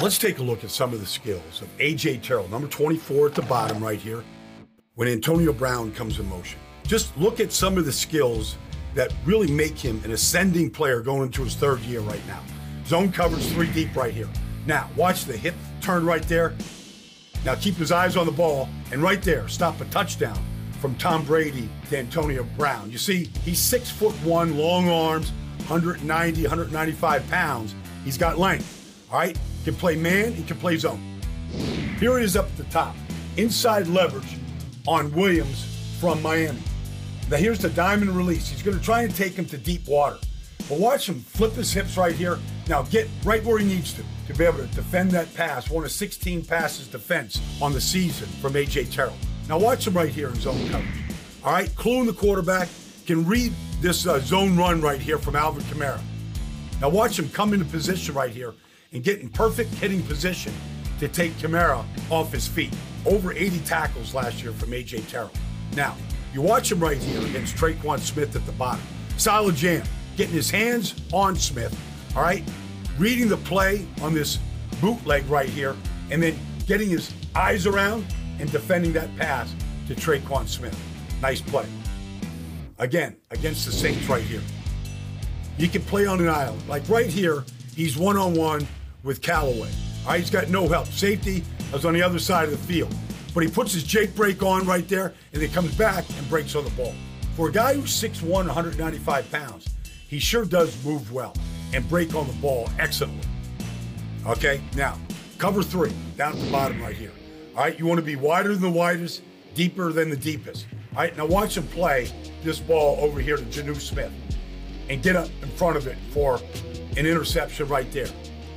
Let's take a look at some of the skills of A.J. Terrell, number 24 at the bottom right here, when Antonio Brown comes in motion. Just look at some of the skills that really make him an ascending player going into his third year right now. Zone coverage three deep right here. Now, watch the hip turn right there. Now, keep his eyes on the ball, and right there, stop a touchdown from Tom Brady to Antonio Brown. You see, he's six foot one, long arms, 190, 195 pounds. He's got length. All right? He can play man, he can play zone. Here it is up at the top. Inside leverage on Williams from Miami. Now here's the diamond release. He's going to try and take him to deep water. But watch him flip his hips right here. Now get right where he needs to to be able to defend that pass. One of 16 passes defense on the season from AJ Terrell. Now watch him right here in zone coverage. All right, cluing the quarterback can read this uh, zone run right here from Alvin Kamara. Now watch him come into position right here and get in perfect hitting position to take Kamara off his feet. Over 80 tackles last year from A.J. Terrell. Now, you watch him right here against Tre'Quan Smith at the bottom. Solid jam, getting his hands on Smith, all right? Reading the play on this bootleg right here, and then getting his eyes around and defending that pass to Tre'Quan Smith. Nice play. Again, against the Saints right here. You can play on an island. Like right here, he's one on one with Callaway. All right, he's got no help. Safety is on the other side of the field. But he puts his Jake break on right there and he comes back and breaks on the ball. For a guy who's 6'1, 195 pounds, he sure does move well and break on the ball excellently. Okay, now, cover three, down at the bottom right here. All right, you want to be wider than the widest, deeper than the deepest. All right, now watch him play this ball over here to Jonnu Smith and get up in front of it for an interception right there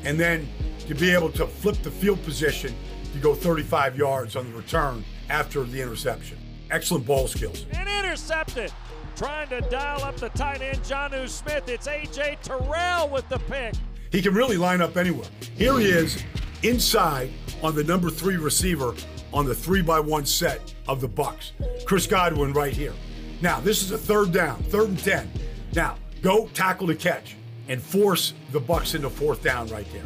and then to be able to flip the field position to go 35 yards on the return after the interception. Excellent ball skills. And intercepted. Trying to dial up the tight end, Jonnu Smith. It's A.J. Terrell with the pick. He can really line up anywhere. Here he is inside on the number three receiver on the three by one set of the Bucks. Chris Godwin right here. Now, this is a third down, third and 10. Now, go tackle the catch and force the Bucks into fourth down right there.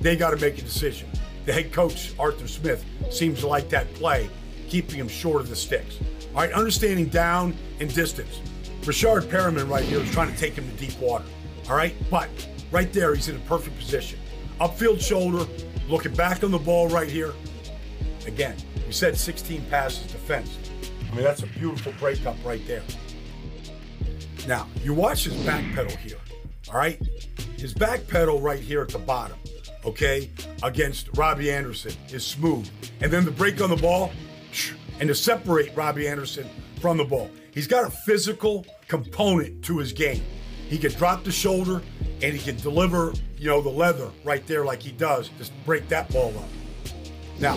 They got to make a decision. The head coach, Arthur Smith, seems to like that play, keeping him short of the sticks. All right, understanding down and distance. Breshad Perriman right here is trying to take him to deep water. All right, but right there, he's in a perfect position. Upfield shoulder, looking back on the ball right here. Again, we said 16 passes defense. I mean, that's a beautiful breakup right there. Now, you watch his back pedal here. All right? His back pedal right here at the bottom, okay, against Robbie Anderson is smooth. And then the break on the ball, and to separate Robbie Anderson from the ball. He's got a physical component to his game. He can drop the shoulder and he can deliver, you know, the leather right there like he does, just break that ball up. Now,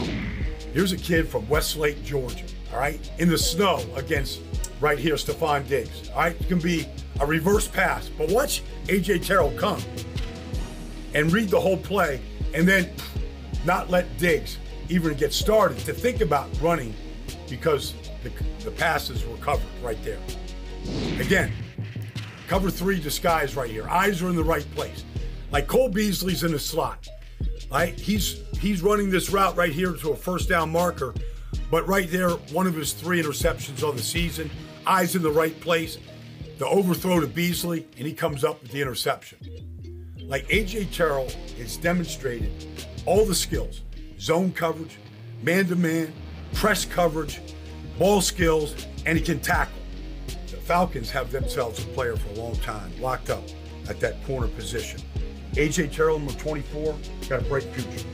here's a kid from Westlake, Georgia, all right, in the snow against right here, Stefon Diggs. All right, it can be a reverse pass, but watch AJ Terrell come and read the whole play and then not let Diggs even get started to think about running because the, the passes were covered right there. Again, cover three disguise right here. Eyes are in the right place. Like Cole Beasley's in the slot. Right? He's he's running this route right here to a first down marker, but right there, one of his three interceptions on the season. Eyes in the right place the overthrow to Beasley, and he comes up with the interception. Like AJ Terrell has demonstrated all the skills zone coverage, man to man, press coverage, ball skills, and he can tackle. The Falcons have themselves a player for a long time locked up at that corner position. AJ Terrell, number 24, got a bright future.